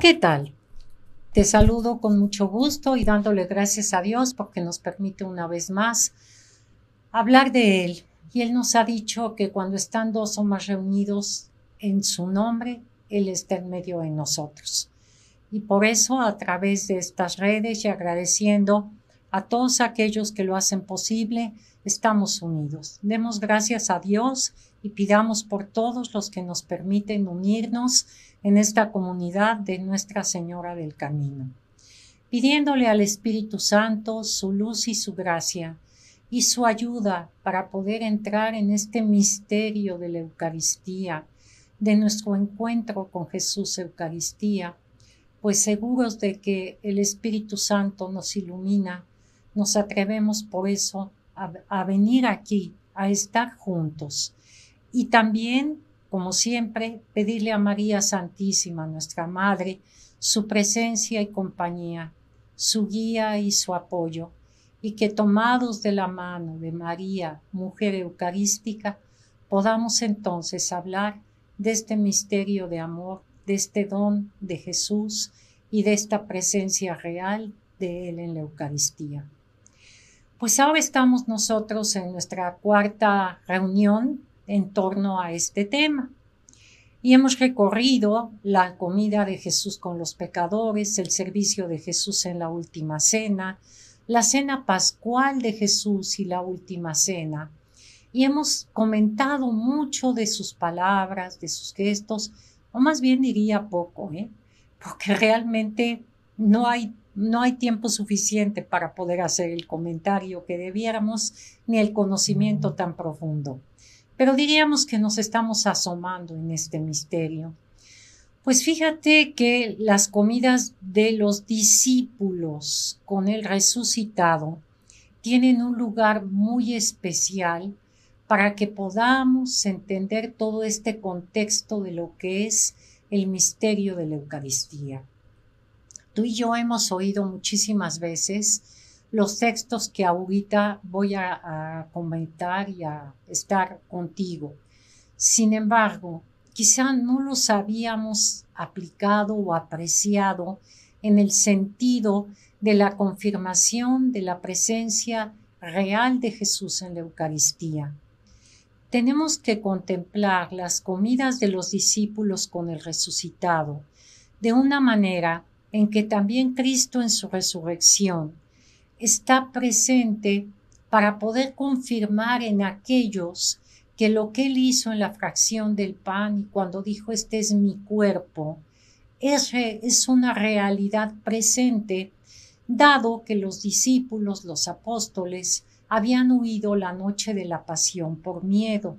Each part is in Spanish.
¿Qué tal? Te saludo con mucho gusto y dándole gracias a Dios porque nos permite una vez más hablar de Él. Y Él nos ha dicho que cuando están dos o más reunidos en su nombre, Él está en medio de nosotros. Y por eso, a través de estas redes y agradeciendo a todos aquellos que lo hacen posible, estamos unidos. Demos gracias a Dios y pidamos por todos los que nos permiten unirnos en esta comunidad de Nuestra Señora del Camino, pidiéndole al Espíritu Santo su luz y su gracia y su ayuda para poder entrar en este misterio de la Eucaristía, de nuestro encuentro con Jesús Eucaristía, pues seguros de que el Espíritu Santo nos ilumina, nos atrevemos por eso a, a venir aquí, a estar juntos. Y también como siempre, pedirle a María Santísima, nuestra Madre, su presencia y compañía, su guía y su apoyo, y que tomados de la mano de María, mujer eucarística, podamos entonces hablar de este misterio de amor, de este don de Jesús y de esta presencia real de Él en la Eucaristía. Pues ahora estamos nosotros en nuestra cuarta reunión en torno a este tema. Y hemos recorrido la comida de Jesús con los pecadores, el servicio de Jesús en la última cena, la cena pascual de Jesús y la última cena. Y hemos comentado mucho de sus palabras, de sus gestos, o más bien diría poco, ¿eh? porque realmente no hay, no hay tiempo suficiente para poder hacer el comentario que debiéramos, ni el conocimiento tan profundo pero diríamos que nos estamos asomando en este misterio. Pues fíjate que las comidas de los discípulos con el resucitado tienen un lugar muy especial para que podamos entender todo este contexto de lo que es el misterio de la Eucaristía. Tú y yo hemos oído muchísimas veces los textos que ahorita voy a, comentar y a estar contigo. Sin embargo, quizá no los habíamos aplicado o apreciado en el sentido de la confirmación de la presencia real de Jesús en la Eucaristía. Tenemos que contemplar las comidas de los discípulos con el resucitado de una manera en que también Cristo en su resurrección está presente para poder confirmar en aquellos que lo que él hizo en la fracción del pan y cuando dijo este es mi cuerpo, es, es una realidad presente, dado que los discípulos, los apóstoles, habían huido la noche de la pasión por miedo.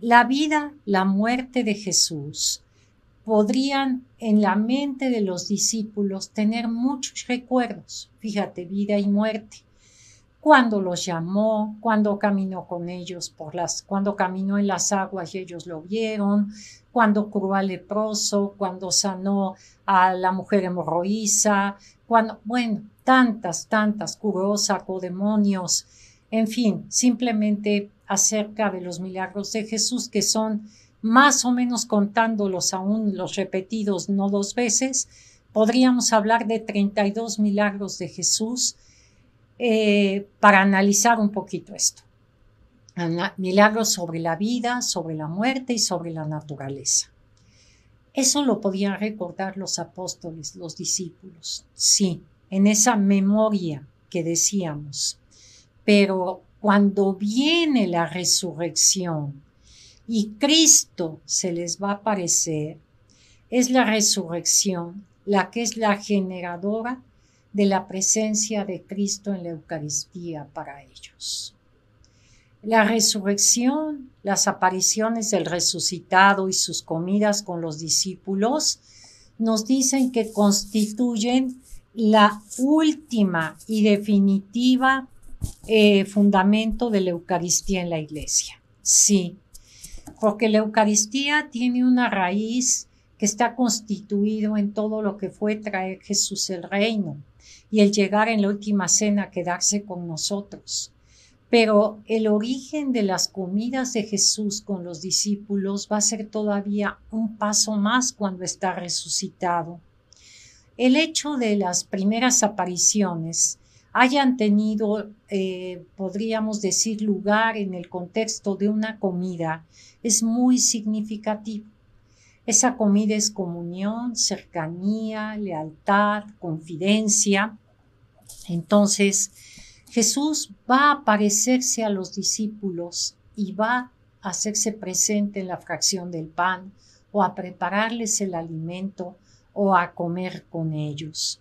La vida, la muerte de Jesús podrían en la mente de los discípulos tener muchos recuerdos, fíjate, vida y muerte. Cuando los llamó, cuando caminó con ellos por las, cuando caminó en las aguas y ellos lo vieron, cuando curó al leproso, cuando sanó a la mujer hemorroísa, cuando, bueno, tantas, tantas, curó, sacó demonios, en fin, simplemente acerca de los milagros de Jesús que son más o menos contándolos aún los repetidos no dos veces, podríamos hablar de 32 milagros de Jesús eh, para analizar un poquito esto. Milagros sobre la vida, sobre la muerte y sobre la naturaleza. Eso lo podían recordar los apóstoles, los discípulos, sí, en esa memoria que decíamos. Pero cuando viene la resurrección, y Cristo se les va a aparecer, es la resurrección la que es la generadora de la presencia de Cristo en la Eucaristía para ellos. La resurrección, las apariciones del resucitado y sus comidas con los discípulos nos dicen que constituyen la última y definitiva eh, fundamento de la Eucaristía en la iglesia. Sí, porque la Eucaristía tiene una raíz que está constituido en todo lo que fue traer Jesús el reino y el llegar en la última cena a quedarse con nosotros. Pero el origen de las comidas de Jesús con los discípulos va a ser todavía un paso más cuando está resucitado. el hecho de las primeras apariciones hayan tenido, eh, podríamos decir, lugar en el contexto de una comida es muy significativo. Esa comida es comunión, cercanía, lealtad, confidencia. Entonces, Jesús va a aparecerse a los discípulos y va a hacerse presente en la fracción del pan o a prepararles el alimento o a comer con ellos.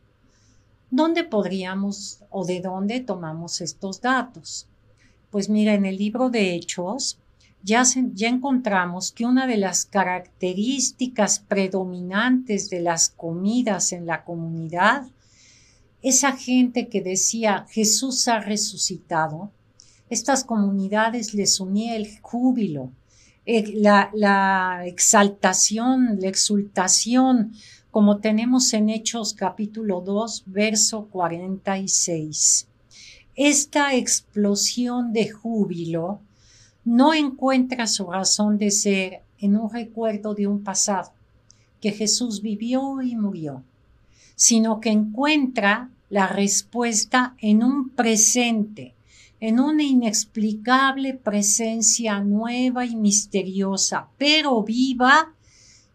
¿Dónde podríamos o de dónde tomamos estos datos? Pues mira, en el libro de Hechos ya, ya encontramos que una de las características predominantes de las comidas en la comunidad, esa gente que decía Jesús ha resucitado, estas comunidades les unía el júbilo, eh, la, la exaltación, la exultación como tenemos en Hechos capítulo 2, verso 46. Esta explosión de júbilo no encuentra su razón de ser en un recuerdo de un pasado, que Jesús vivió y murió, sino que encuentra la respuesta en un presente, en una inexplicable presencia nueva y misteriosa, pero viva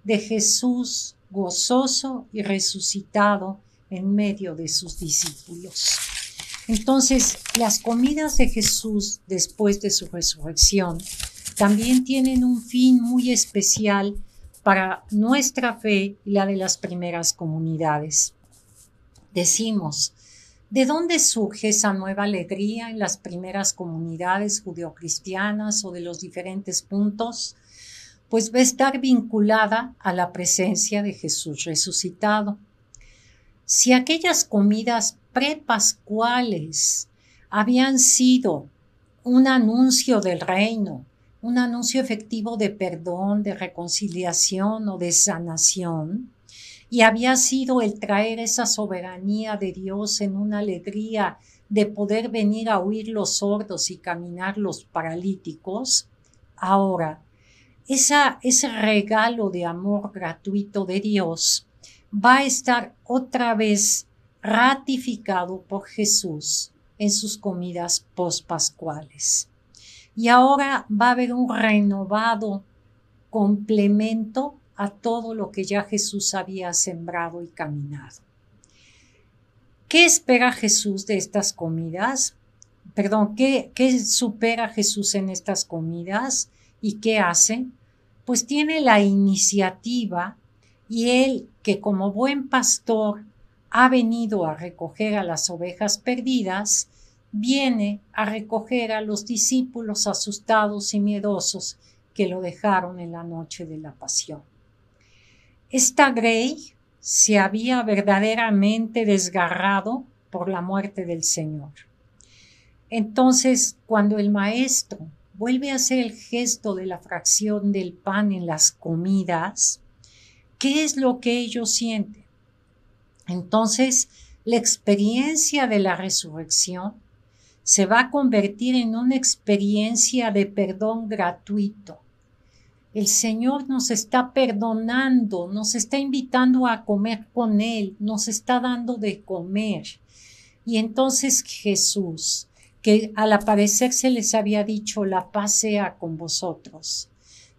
de Jesús gozoso y resucitado en medio de sus discípulos. Entonces, las comidas de Jesús después de su resurrección también tienen un fin muy especial para nuestra fe y la de las primeras comunidades. Decimos, ¿de dónde surge esa nueva alegría en las primeras comunidades judeocristianas o de los diferentes puntos? Pues va a estar vinculada a la presencia de Jesús resucitado. Si aquellas comidas prepascuales habían sido un anuncio del reino, un anuncio efectivo de perdón, de reconciliación o de sanación, y había sido el traer esa soberanía de Dios en una alegría de poder venir a oír los sordos y caminar los paralíticos, ahora ese regalo de amor gratuito de Dios va a estar otra vez ratificado por Jesús en sus comidas pospascuales. Y ahora va a haber un renovado complemento a todo lo que ya Jesús había sembrado y caminado. ¿Qué espera Jesús de estas comidas? Perdón, ¿qué, qué supera Jesús en estas comidas y qué hace? pues tiene la iniciativa y él que como buen pastor ha venido a recoger a las ovejas perdidas, viene a recoger a los discípulos asustados y miedosos que lo dejaron en la noche de la pasión. Esta Grey se había verdaderamente desgarrado por la muerte del Señor. Entonces, cuando el maestro vuelve a hacer el gesto de la fracción del pan en las comidas, ¿qué es lo que ellos sienten? Entonces, la experiencia de la resurrección se va a convertir en una experiencia de perdón gratuito. El Señor nos está perdonando, nos está invitando a comer con Él, nos está dando de comer. Y entonces Jesús, que al aparecer se les había dicho la paz sea con vosotros,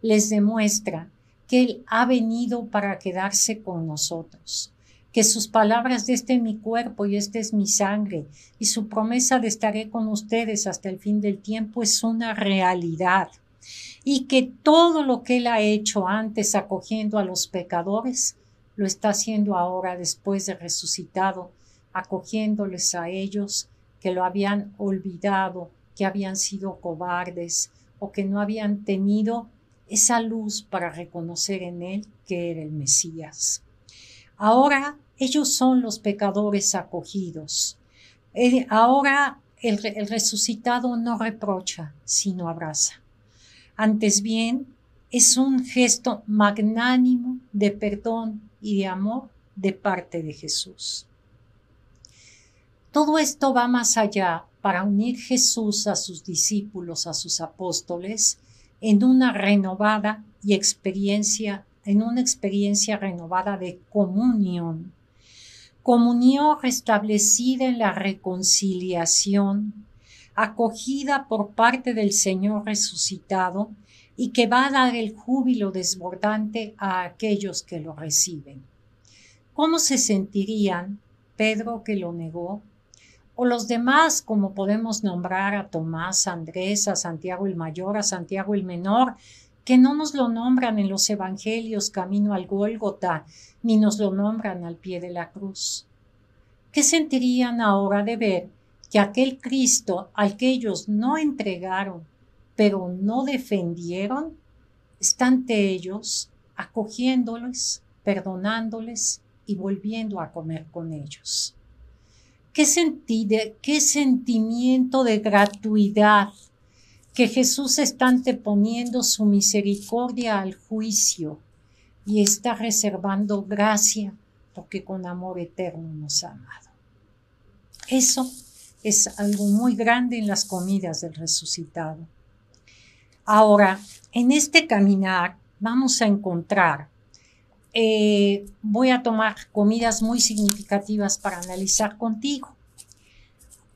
les demuestra que Él ha venido para quedarse con nosotros, que sus palabras de este es mi cuerpo y este es mi sangre, y su promesa de estaré con ustedes hasta el fin del tiempo es una realidad, y que todo lo que Él ha hecho antes acogiendo a los pecadores, lo está haciendo ahora después de resucitado, acogiéndoles a ellos que lo habían olvidado, que habían sido cobardes o que no habían tenido esa luz para reconocer en él que era el Mesías. Ahora ellos son los pecadores acogidos. Eh, ahora el, el resucitado no reprocha, sino abraza. Antes bien, es un gesto magnánimo de perdón y de amor de parte de Jesús. Todo esto va más allá para unir Jesús a sus discípulos, a sus apóstoles, en una renovada y experiencia, en una experiencia renovada de comunión. comunión restablecida en la reconciliación, acogida por parte del Señor resucitado y que va a dar el júbilo desbordante a aquellos que lo reciben. ¿Cómo se sentirían Pedro que lo negó? O los demás, como podemos nombrar a Tomás, a Andrés, a Santiago el Mayor, a Santiago el Menor, que no nos lo nombran en los evangelios camino al Gólgota, ni nos lo nombran al pie de la cruz. ¿Qué sentirían ahora de ver que aquel Cristo al que ellos no entregaron, pero no defendieron, está ante ellos, acogiéndoles, perdonándoles y volviendo a comer con ellos? ¿Qué, qué sentimiento de gratuidad que Jesús está anteponiendo su misericordia al juicio y está reservando gracia porque con amor eterno nos ha amado. Eso es algo muy grande en las comidas del resucitado. Ahora, en este caminar vamos a encontrar, eh, voy a tomar comidas muy significativas para analizar contigo.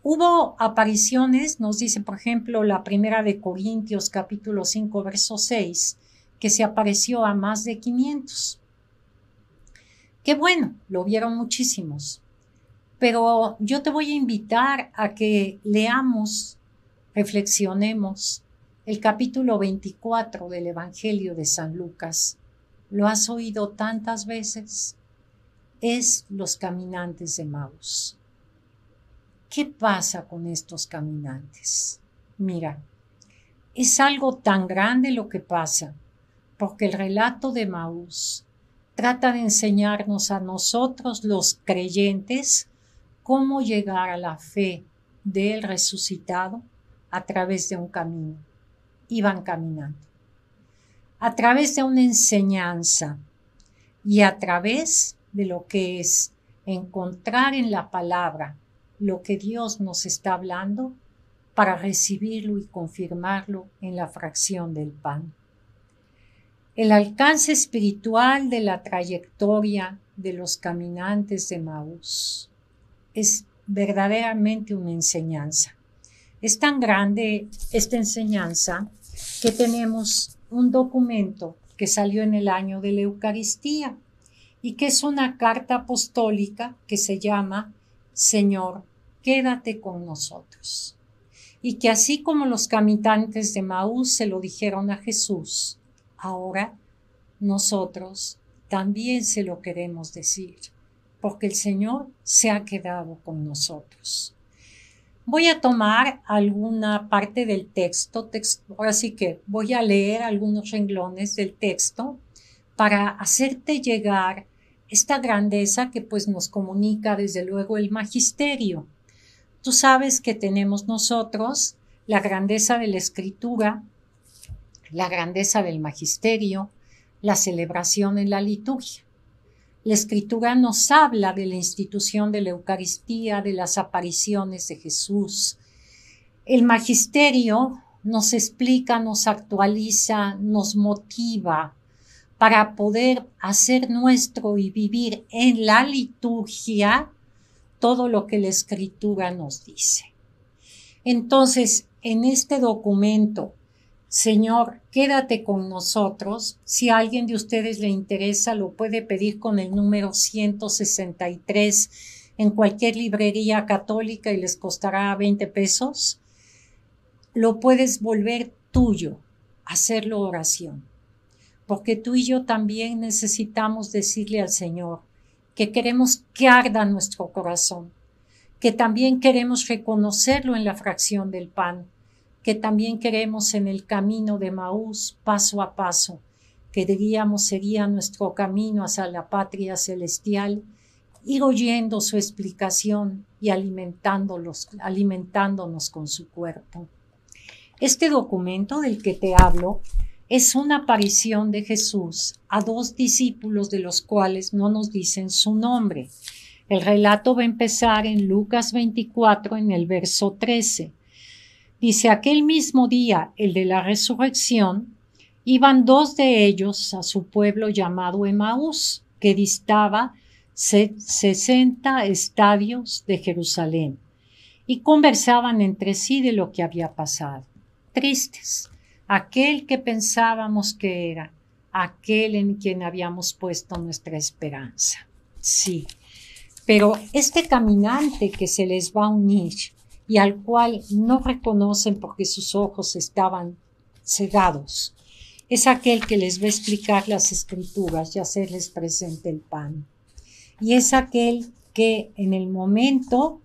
Hubo apariciones, nos dice por ejemplo la primera de Corintios capítulo 5 verso 6, que se apareció a más de 500. Qué bueno, lo vieron muchísimos. Pero yo te voy a invitar a que leamos, reflexionemos el capítulo 24 del Evangelio de San Lucas. ¿Lo has oído tantas veces? Es los caminantes de Maus. ¿Qué pasa con estos caminantes? Mira, es algo tan grande lo que pasa, porque el relato de Maús trata de enseñarnos a nosotros los creyentes cómo llegar a la fe del resucitado a través de un camino. Iban caminando. A través de una enseñanza y a través de lo que es encontrar en la palabra lo que Dios nos está hablando para recibirlo y confirmarlo en la fracción del pan. El alcance espiritual de la trayectoria de los caminantes de Maús es verdaderamente una enseñanza. Es tan grande esta enseñanza que tenemos un documento que salió en el año de la Eucaristía y que es una carta apostólica que se llama Señor, quédate con nosotros. Y que así como los caminantes de Maús se lo dijeron a Jesús, ahora nosotros también se lo queremos decir, porque el Señor se ha quedado con nosotros. Voy a tomar alguna parte del texto, ahora sí que voy a leer algunos renglones del texto para hacerte llegar esta grandeza que pues nos comunica desde luego el magisterio. Tú sabes que tenemos nosotros la grandeza de la escritura, la grandeza del magisterio, la celebración en la liturgia. La escritura nos habla de la institución de la Eucaristía, de las apariciones de Jesús. El magisterio nos explica, nos actualiza, nos motiva para poder hacer nuestro y vivir en la liturgia todo lo que la escritura nos dice. Entonces, en este documento, Señor, quédate con nosotros. Si a alguien de ustedes le interesa, lo puede pedir con el número 163 en cualquier librería católica y les costará 20 pesos. Lo puedes volver tuyo, hacerlo oración porque tú y yo también necesitamos decirle al Señor que queremos que arda nuestro corazón, que también queremos reconocerlo en la fracción del pan, que también queremos en el camino de Maús paso a paso, que diríamos sería nuestro camino hacia la patria celestial, ir oyendo su explicación y alimentándolos, alimentándonos con su cuerpo. Este documento del que te hablo es una aparición de Jesús a dos discípulos de los cuales no nos dicen su nombre. El relato va a empezar en Lucas 24 en el verso 13. Dice, aquel mismo día, el de la resurrección, iban dos de ellos a su pueblo llamado Emaús, que distaba sesenta estadios de Jerusalén y conversaban entre sí de lo que había pasado. Tristes, aquel que pensábamos que era, aquel en quien habíamos puesto nuestra esperanza. Sí, pero este caminante que se les va a unir y al cual no reconocen porque sus ojos estaban cegados, es aquel que les va a explicar las escrituras y hacerles presente el pan. Y es aquel que en el momento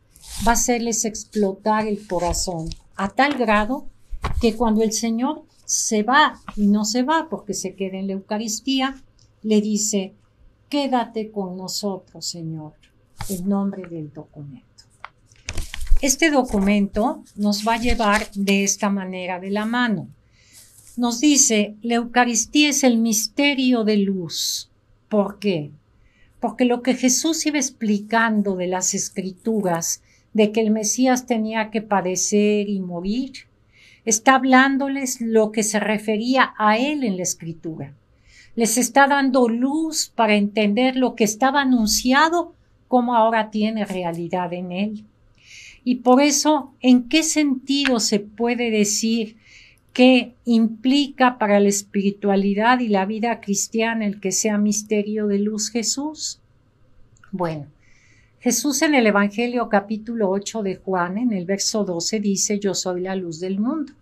va a hacerles explotar el corazón a tal grado que cuando el Señor se va y no se va porque se queda en la Eucaristía, le dice, quédate con nosotros, Señor, en nombre del documento. Este documento nos va a llevar de esta manera de la mano. Nos dice, la Eucaristía es el misterio de luz. ¿Por qué? Porque lo que Jesús iba explicando de las escrituras de que el Mesías tenía que padecer y morir, está hablándoles lo que se refería a él en la escritura. Les está dando luz para entender lo que estaba anunciado como ahora tiene realidad en él. Y por eso, ¿en qué sentido se puede decir que implica para la espiritualidad y la vida cristiana el que sea misterio de luz Jesús? Bueno, Jesús en el Evangelio capítulo 8 de Juan, en el verso 12, dice, yo soy la luz del mundo.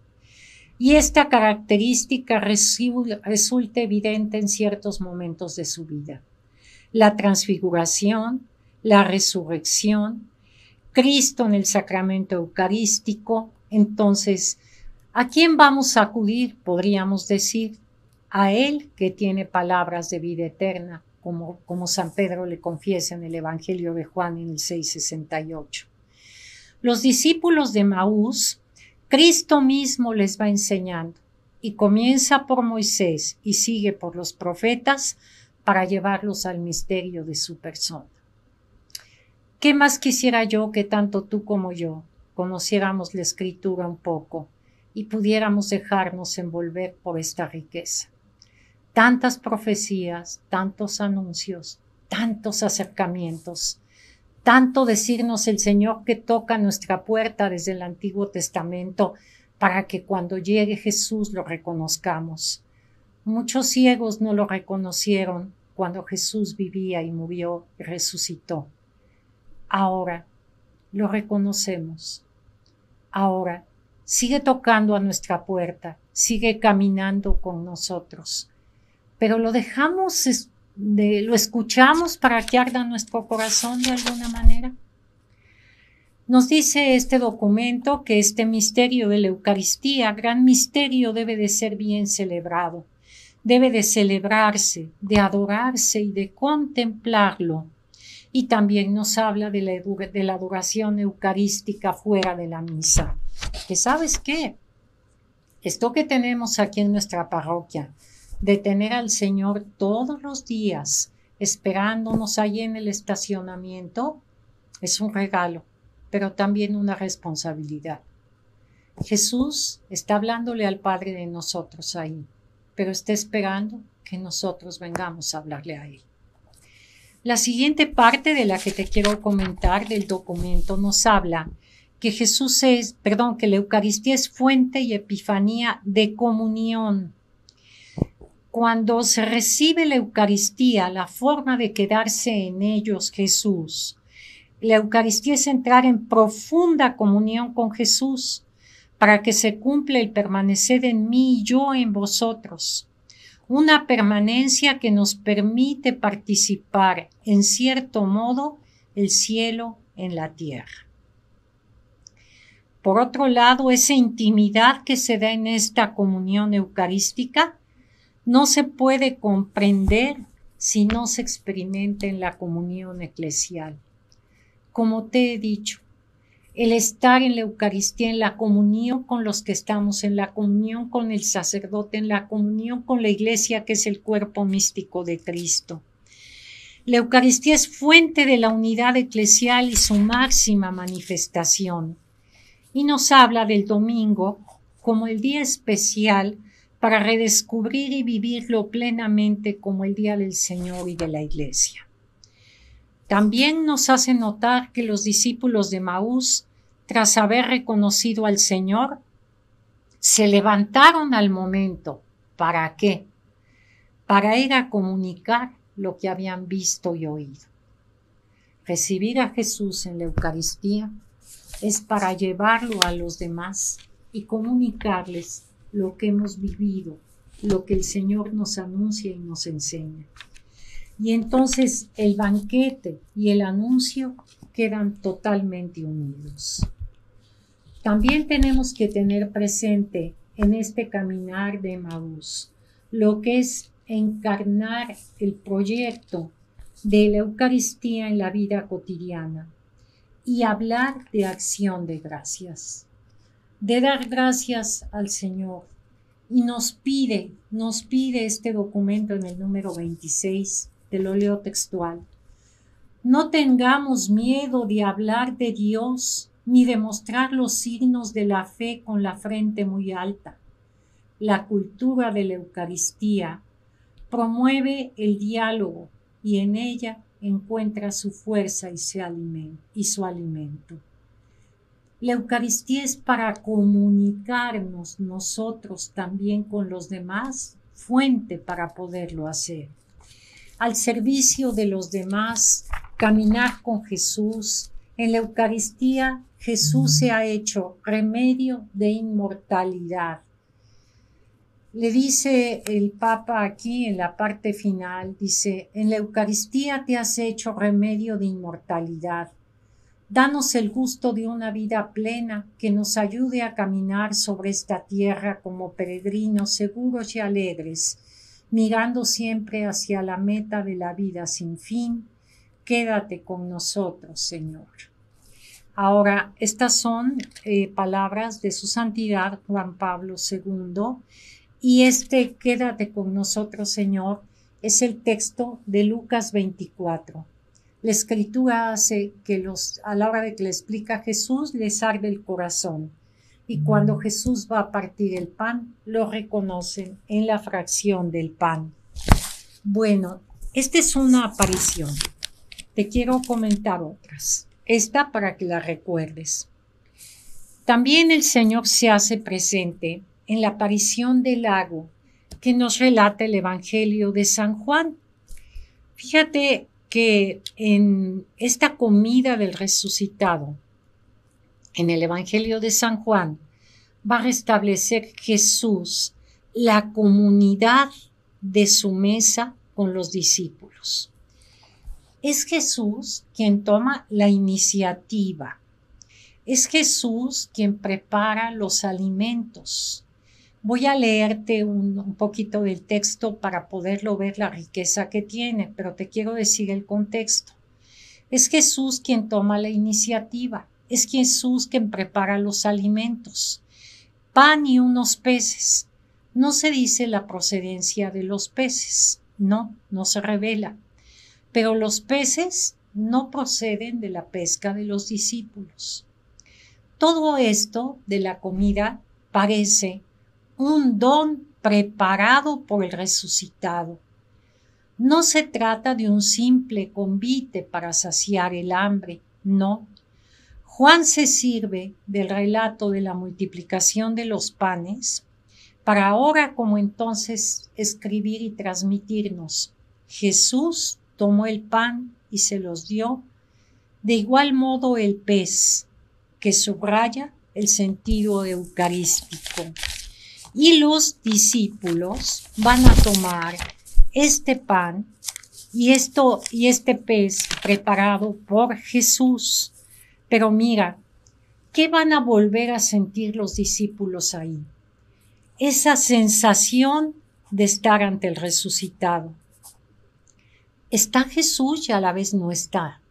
Y esta característica resulta evidente en ciertos momentos de su vida. La transfiguración, la resurrección, Cristo en el sacramento eucarístico. Entonces, ¿a quién vamos a acudir? Podríamos decir, a Él que tiene palabras de vida eterna, como, San Pedro le confiesa en el Evangelio de Juan en el 668. Los discípulos de Maús, Cristo mismo les va enseñando y comienza por Moisés y sigue por los profetas para llevarlos al misterio de su persona. ¿Qué más quisiera yo que tanto tú como yo conociéramos la escritura un poco y pudiéramos dejarnos envolver por esta riqueza? tantas profecías, tantos anuncios, tantos acercamientos, tanto decirnos el Señor que toca nuestra puerta desde el Antiguo Testamento para que cuando llegue Jesús lo reconozcamos. Muchos ciegos no lo reconocieron cuando Jesús vivía y murió y resucitó. Ahora lo reconocemos. Ahora sigue tocando a nuestra puerta, sigue caminando con nosotros pero lo dejamos, de, lo escuchamos para que arda nuestro corazón de alguna manera. Nos dice este documento que este misterio de la Eucaristía, gran misterio, debe de ser bien celebrado, debe de celebrarse, de adorarse y de contemplarlo. Y también nos habla de la, de la adoración eucarística fuera de la misa. Que sabes qué? Esto que tenemos aquí en nuestra parroquia, de tener al Señor todos los días esperándonos ahí en el estacionamiento, es un regalo, pero también una responsabilidad. Jesús está hablándole al Padre de nosotros ahí, pero está esperando que nosotros vengamos a hablarle a Él. La siguiente parte de la que te quiero comentar del documento nos habla que Jesús es, perdón, que la Eucaristía es fuente y epifanía de comunión cuando se recibe la Eucaristía, la forma de quedarse en ellos Jesús, la Eucaristía es entrar en profunda comunión con Jesús para que se cumpla el permanecer en mí y yo en vosotros. Una permanencia que nos permite participar, en cierto modo, el cielo en la tierra. Por otro lado, esa intimidad que se da en esta comunión eucarística no se puede comprender si no se experimenta en la comunión eclesial. Como te he dicho, el estar en la Eucaristía, en la comunión con los que estamos, en la comunión con el sacerdote, en la comunión con la iglesia que es el cuerpo místico de Cristo. La Eucaristía es fuente de la unidad eclesial y su máxima manifestación. Y nos habla del domingo como el día especial para redescubrir y vivirlo plenamente como el día del Señor y de la Iglesia. También nos hace notar que los discípulos de Maús, tras haber reconocido al Señor, se levantaron al momento. ¿Para qué? Para ir a comunicar lo que habían visto y oído. Recibir a Jesús en la Eucaristía es para llevarlo a los demás y comunicarles lo que hemos vivido, lo que el Señor nos anuncia y nos enseña. Y entonces el banquete y el anuncio quedan totalmente unidos. También tenemos que tener presente en este caminar de Maús lo que es encarnar el proyecto de la Eucaristía en la vida cotidiana y hablar de acción de gracias, de dar gracias al Señor. Y nos pide, nos pide este documento en el número 26 del óleo textual. No tengamos miedo de hablar de Dios ni de mostrar los signos de la fe con la frente muy alta. La cultura de la Eucaristía promueve el diálogo y en ella encuentra su fuerza y, su alimento. La Eucaristía es para comunicarnos nosotros también con los demás, fuente para poderlo hacer. Al servicio de los demás, caminar con Jesús. En la Eucaristía Jesús se ha hecho remedio de inmortalidad le dice el Papa aquí en la parte final, dice, en la Eucaristía te has hecho remedio de inmortalidad. Danos el gusto de una vida plena que nos ayude a caminar sobre esta tierra como peregrinos seguros y alegres, mirando siempre hacia la meta de la vida sin fin. Quédate con nosotros, Señor. Ahora, estas son eh, palabras de su santidad Juan Pablo II y este quédate con nosotros, Señor, es el texto de Lucas 24. La escritura hace que los, a la hora de que le explica a Jesús, les arde el corazón. Y cuando Jesús va a partir el pan, lo reconocen en la fracción del pan. Bueno, esta es una aparición. Te quiero comentar otras. Esta para que la recuerdes. También el Señor se hace presente en la aparición del lago que nos relata el Evangelio de San Juan. Fíjate que en esta comida del resucitado, en el Evangelio de San Juan, va a restablecer Jesús la comunidad de su mesa con los discípulos. Es Jesús quien toma la iniciativa. Es Jesús quien prepara los alimentos. Voy a leerte un, poquito del texto para poderlo ver la riqueza que tiene, pero te quiero decir el contexto. Es Jesús quien toma la iniciativa, es Jesús quien prepara los alimentos. Pan y unos peces. No se dice la procedencia de los peces, no, no se revela. Pero los peces no proceden de la pesca de los discípulos. Todo esto de la comida parece un don preparado por el resucitado. No se trata de un simple convite para saciar el hambre, no. Juan se sirve del relato de la multiplicación de los panes para ahora como entonces escribir y transmitirnos. Jesús tomó el pan y se los dio, de igual modo el pez, que subraya el sentido eucarístico y los discípulos van a tomar este pan y esto y este pez preparado por Jesús. Pero mira, ¿qué van a volver a sentir los discípulos ahí? Esa sensación de estar ante el resucitado. Está Jesús y a la vez no está,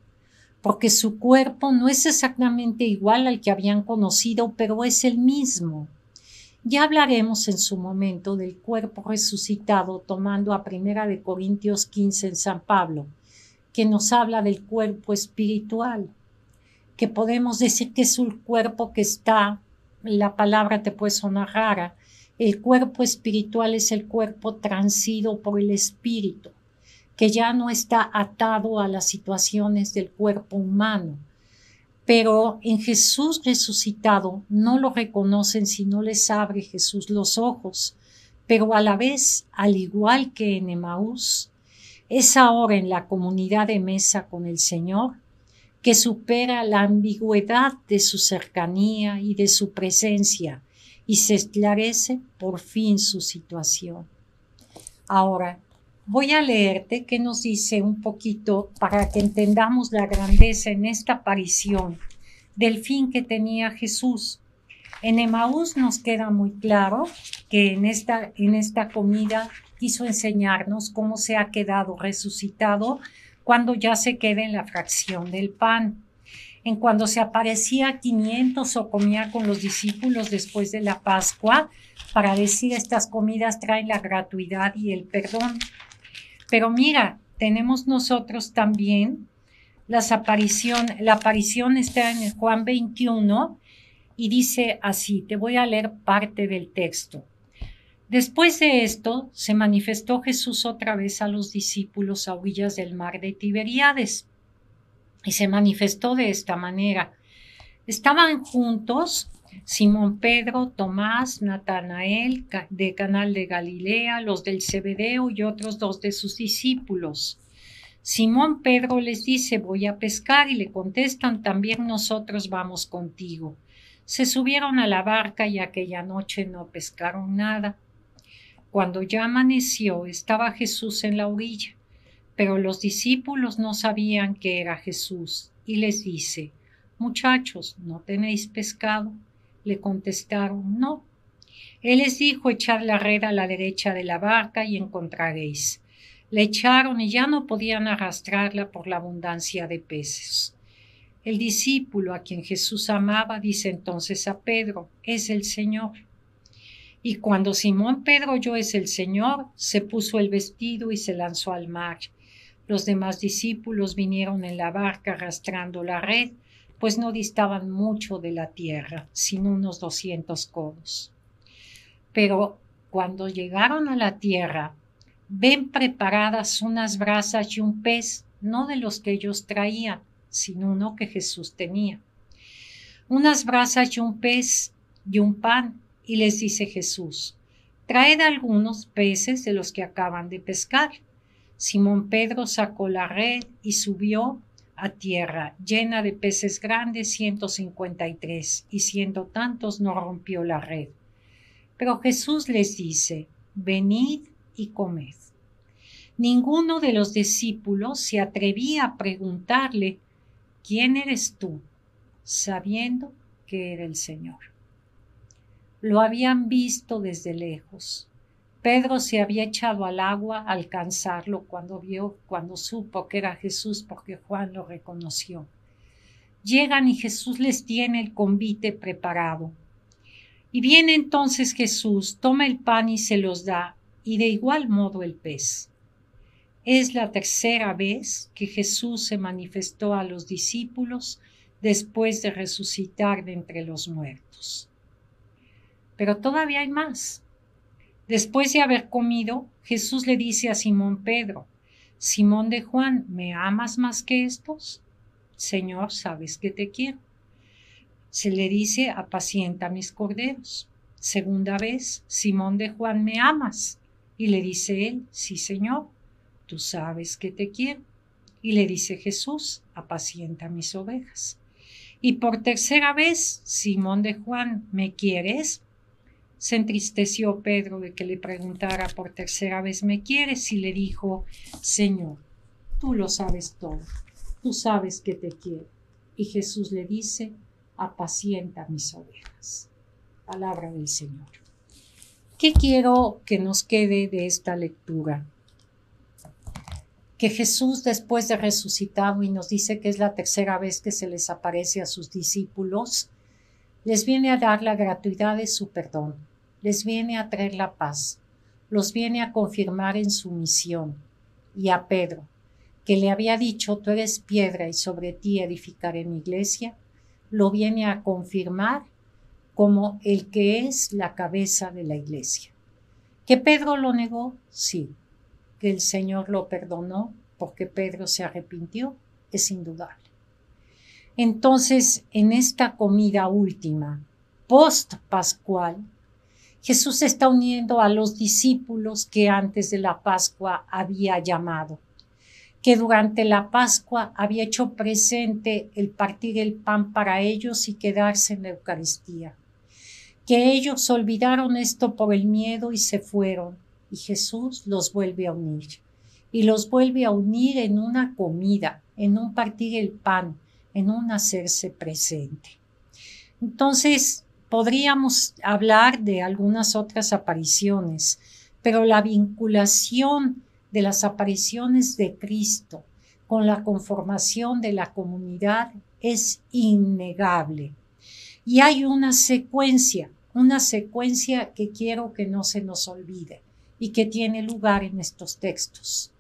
porque su cuerpo no es exactamente igual al que habían conocido, pero es el mismo. Ya hablaremos en su momento del cuerpo resucitado tomando a Primera de Corintios 15 en San Pablo, que nos habla del cuerpo espiritual, que podemos decir que es un cuerpo que está, la palabra te puede sonar rara, el cuerpo espiritual es el cuerpo transido por el espíritu, que ya no está atado a las situaciones del cuerpo humano. Pero en Jesús resucitado no lo reconocen si no les abre Jesús los ojos. Pero a la vez, al igual que en Emaús, es ahora en la comunidad de mesa con el Señor que supera la ambigüedad de su cercanía y de su presencia y se esclarece por fin su situación. Ahora, voy a leerte qué nos dice un poquito para que entendamos la grandeza en esta aparición del fin que tenía Jesús. En Emaús nos queda muy claro que en esta, en esta comida quiso enseñarnos cómo se ha quedado resucitado cuando ya se queda en la fracción del pan. En cuando se aparecía a 500 o comía con los discípulos después de la Pascua, para decir estas comidas traen la gratuidad y el perdón. Pero mira, tenemos nosotros también las aparición, la aparición está en Juan 21 y dice así, te voy a leer parte del texto. Después de esto, se manifestó Jesús otra vez a los discípulos a orillas del mar de Tiberíades. Y se manifestó de esta manera. Estaban juntos Simón Pedro, Tomás, Natanael, de Canal de Galilea, los del Cebedeo y otros dos de sus discípulos. Simón Pedro les dice, voy a pescar y le contestan, también nosotros vamos contigo. Se subieron a la barca y aquella noche no pescaron nada. Cuando ya amaneció, estaba Jesús en la orilla, pero los discípulos no sabían que era Jesús, y les dice, Muchachos, ¿no tenéis pescado? Le contestaron, No. Él les dijo, echad la red a la derecha de la barca y encontraréis. Le echaron y ya no podían arrastrarla por la abundancia de peces. El discípulo a quien Jesús amaba dice entonces a Pedro, es el Señor. Y cuando Simón Pedro oyó es el Señor, se puso el vestido y se lanzó al mar. Los demás discípulos vinieron en la barca arrastrando la red, pues no distaban mucho de la tierra, sino unos doscientos codos. Pero cuando llegaron a la tierra, ven preparadas unas brasas y un pez, no de los que ellos traían, sino uno que Jesús tenía. Unas brasas y un pez y un pan y les dice Jesús, traed algunos peces de los que acaban de pescar. Simón Pedro sacó la red y subió a tierra, llena de peces grandes, ciento cincuenta y tres, y siendo tantos no rompió la red. Pero Jesús les dice, venid y comed. Ninguno de los discípulos se atrevía a preguntarle, ¿quién eres tú? sabiendo que era el Señor. Lo habían visto desde lejos. Pedro se había echado al agua al alcanzarlo cuando vio, cuando supo que era Jesús porque Juan lo reconoció. Llegan y Jesús les tiene el convite preparado. Y viene entonces Jesús, toma el pan y se los da, y de igual modo el pez. Es la tercera vez que Jesús se manifestó a los discípulos después de resucitar de entre los muertos. Pero todavía hay más. Después de haber comido, Jesús le dice a Simón Pedro, Simón de Juan, ¿me amas más que estos? Señor, sabes que te quiero. Se le dice, apacienta mis corderos. Segunda vez, Simón de Juan, ¿me amas? Y le dice él, sí, Señor, tú sabes que te quiero. Y le dice Jesús, apacienta mis ovejas. Y por tercera vez, Simón de Juan, ¿me quieres? Se entristeció Pedro de que le preguntara por tercera vez, ¿me quieres? Y le dijo, Señor, tú lo sabes todo, tú sabes que te quiero. Y Jesús le dice, apacienta mis ovejas. Palabra del Señor. ¿Qué quiero que nos quede de esta lectura? Que Jesús, después de resucitado y nos dice que es la tercera vez que se les aparece a sus discípulos, les viene a dar la gratuidad de su perdón, les viene a traer la paz, los viene a confirmar en su misión. Y a Pedro, que le había dicho, tú eres piedra y sobre ti edificaré mi iglesia, lo viene a confirmar como el que es la cabeza de la iglesia. ¿Que Pedro lo negó? Sí. que el Señor lo perdonó porque Pedro se arrepintió es indudable. Entonces, en esta comida última, post pascual, Jesús está uniendo a los discípulos que antes de la Pascua había llamado, que durante la Pascua había hecho presente el partir el pan para ellos y quedarse en la Eucaristía, que ellos olvidaron esto por el miedo y se fueron, y Jesús los vuelve a unir, y los vuelve a unir en una comida, en un partir el pan, en un hacerse presente. Entonces, podríamos hablar de algunas otras apariciones, pero la vinculación de las apariciones de Cristo con la conformación de la comunidad es innegable. Y hay una secuencia, una secuencia que quiero que no se nos olvide y que tiene lugar en estos textos.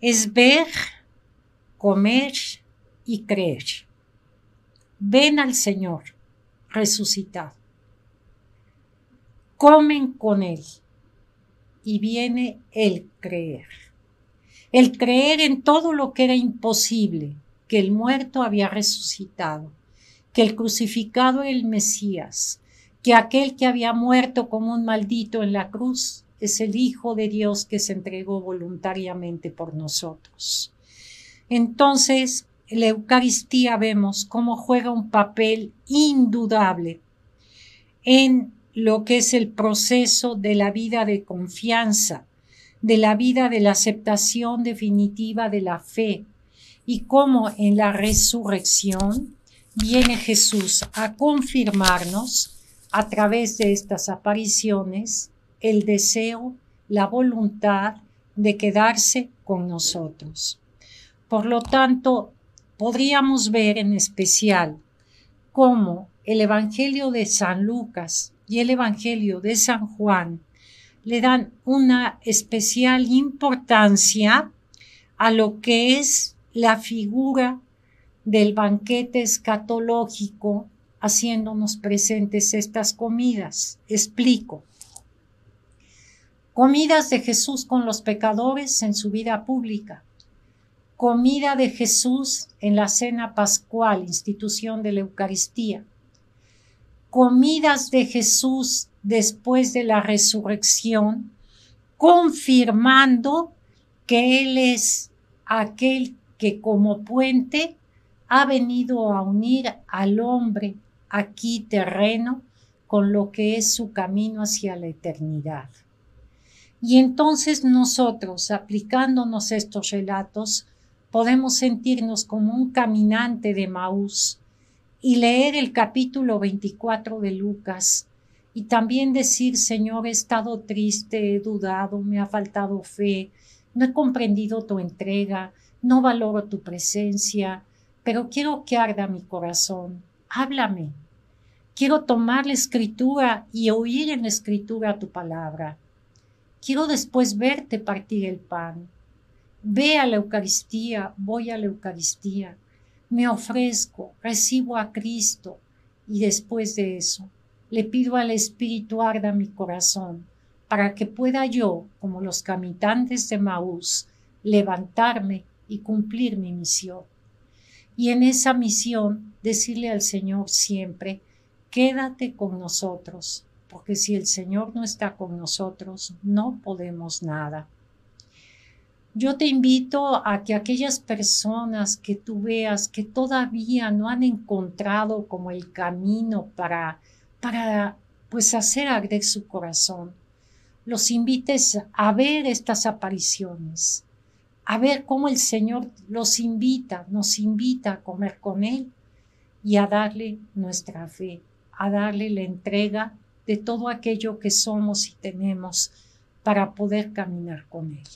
Es ver, comer y creer. Ven al Señor resucitado. Comen con Él y viene el creer. El creer en todo lo que era imposible, que el muerto había resucitado, que el crucificado era el Mesías, que aquel que había muerto como un maldito en la cruz es el Hijo de Dios que se entregó voluntariamente por nosotros. Entonces, la Eucaristía vemos cómo juega un papel indudable en lo que es el proceso de la vida de confianza, de la vida de la aceptación definitiva de la fe, y cómo en la resurrección viene Jesús a confirmarnos a través de estas apariciones el deseo, la voluntad de quedarse con nosotros. Por lo tanto, podríamos ver en especial cómo el Evangelio de San Lucas y el Evangelio de San Juan le dan una especial importancia a lo que es la figura del banquete escatológico haciéndonos presentes estas comidas. Explico. Comidas de Jesús con los pecadores en su vida pública comida de Jesús en la cena pascual, institución de la Eucaristía, comidas de Jesús después de la resurrección, confirmando que Él es aquel que como puente ha venido a unir al hombre aquí terreno con lo que es su camino hacia la eternidad. Y entonces nosotros, aplicándonos estos relatos, podemos sentirnos como un caminante de Maús y leer el capítulo 24 de Lucas y también decir, Señor, he estado triste, he dudado, me ha faltado fe, no he comprendido tu entrega, no valoro tu presencia, pero quiero que arda mi corazón, háblame. Quiero tomar la escritura y oír en la escritura tu palabra. Quiero después verte partir el pan Ve a la Eucaristía, voy a la Eucaristía, me ofrezco, recibo a Cristo y después de eso le pido al Espíritu arda mi corazón para que pueda yo, como los caminantes de Maús, levantarme y cumplir mi misión. Y en esa misión decirle al Señor siempre, quédate con nosotros, porque si el Señor no está con nosotros, no podemos nada. Yo te invito a que aquellas personas que tú veas que todavía no han encontrado como el camino para, para pues hacer arder su corazón, los invites a ver estas apariciones, a ver cómo el Señor los invita, nos invita a comer con Él y a darle nuestra fe, a darle la entrega de todo aquello que somos y tenemos para poder caminar con Él.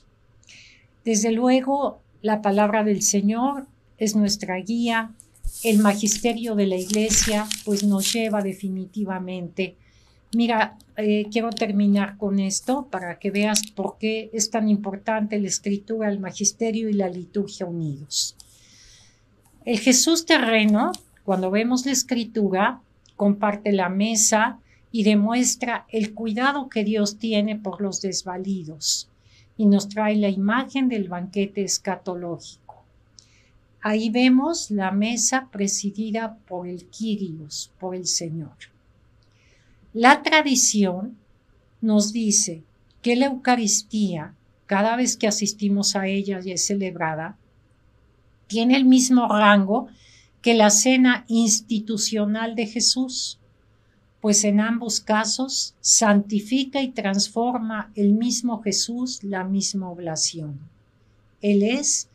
Desde luego, la palabra del Señor es nuestra guía, el magisterio de la iglesia pues nos lleva definitivamente. Mira, eh, quiero terminar con esto para que veas por qué es tan importante la escritura, el magisterio y la liturgia unidos. El Jesús terreno, cuando vemos la escritura, comparte la mesa y demuestra el cuidado que Dios tiene por los desvalidos y nos trae la imagen del banquete escatológico. Ahí vemos la mesa presidida por el Kyrios, por el Señor. La tradición nos dice que la Eucaristía, cada vez que asistimos a ella y es celebrada, tiene el mismo rango que la cena institucional de Jesús, pues en ambos casos santifica y transforma el mismo Jesús la misma oblación. Él es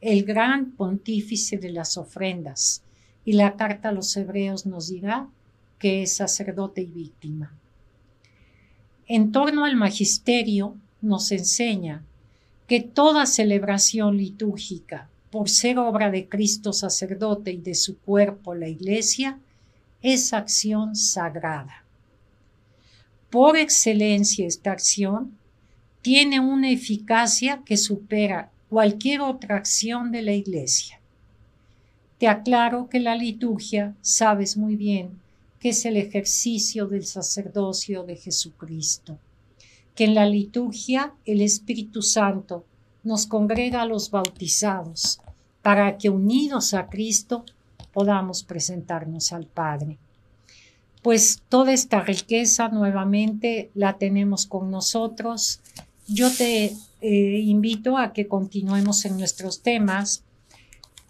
el gran pontífice de las ofrendas y la carta a los hebreos nos dirá que es sacerdote y víctima. En torno al magisterio nos enseña que toda celebración litúrgica por ser obra de Cristo sacerdote y de su cuerpo la iglesia, es acción sagrada. Por excelencia esta acción tiene una eficacia que supera cualquier otra acción de la iglesia. Te aclaro que la liturgia, sabes muy bien, que es el ejercicio del sacerdocio de Jesucristo, que en la liturgia el Espíritu Santo nos congrega a los bautizados para que unidos a Cristo podamos presentarnos al Padre. Pues toda esta riqueza nuevamente la tenemos con nosotros. Yo te eh, invito a que continuemos en nuestros temas.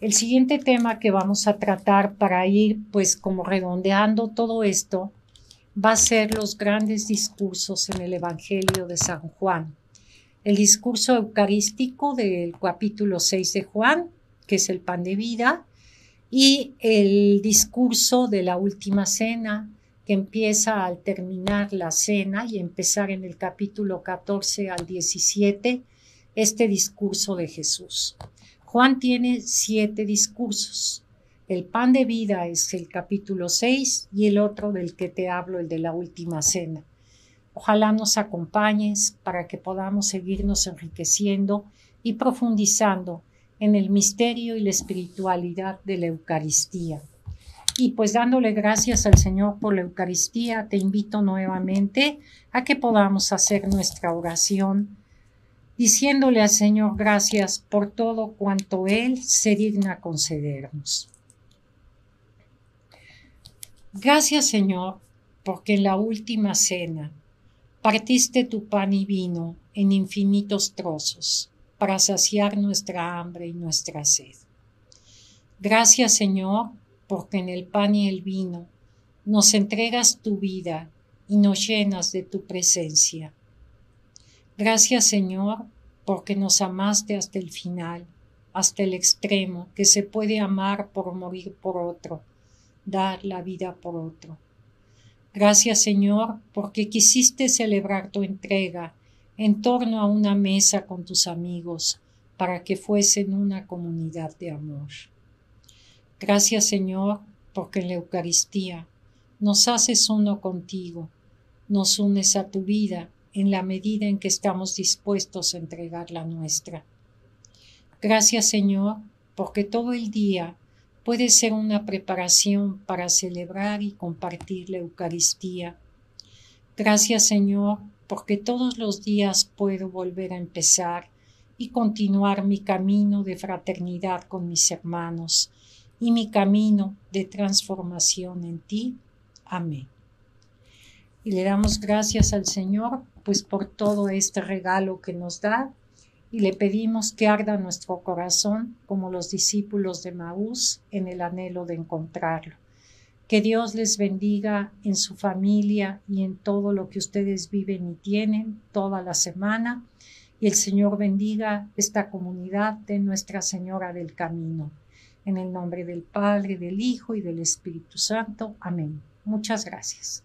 El siguiente tema que vamos a tratar para ir pues como redondeando todo esto va a ser los grandes discursos en el Evangelio de San Juan el discurso eucarístico del capítulo 6 de Juan, que es el pan de vida, y el discurso de la última cena, que empieza al terminar la cena y empezar en el capítulo 14 al 17, este discurso de Jesús. Juan tiene siete discursos. El pan de vida es el capítulo 6 y el otro del que te hablo, el de la última cena. Ojalá nos acompañes para que podamos seguirnos enriqueciendo y profundizando en el misterio y la espiritualidad de la Eucaristía. Y pues dándole gracias al Señor por la Eucaristía, te invito nuevamente a que podamos hacer nuestra oración diciéndole al Señor gracias por todo cuanto Él se digna concedernos. Gracias Señor, porque en la última cena Partiste tu pan y vino en infinitos trozos para saciar nuestra hambre y nuestra sed. Gracias Señor, porque en el pan y el vino nos entregas tu vida y nos llenas de tu presencia. Gracias Señor, porque nos amaste hasta el final, hasta el extremo que se puede amar por morir por otro, dar la vida por otro. Gracias Señor, porque quisiste celebrar tu entrega en torno a una mesa con tus amigos, para que fuesen una comunidad de amor. Gracias Señor, porque en la Eucaristía nos haces uno contigo, nos unes a tu vida en la medida en que estamos dispuestos a entregar la nuestra. Gracias Señor, porque todo el día puede ser una preparación para celebrar y compartir la Eucaristía. Gracias Señor, porque todos los días puedo volver a empezar y continuar mi camino de fraternidad con mis hermanos y mi camino de transformación en ti. Amén. Y le damos gracias al Señor, pues por todo este regalo que nos da y le pedimos que arda nuestro corazón como los discípulos de Maús en el anhelo de encontrarlo. Que Dios les bendiga en su familia y en todo lo que ustedes viven y tienen toda la semana. Y el Señor bendiga esta comunidad de Nuestra Señora del Camino. En el nombre del Padre, del Hijo y del Espíritu Santo. Amén. Muchas gracias.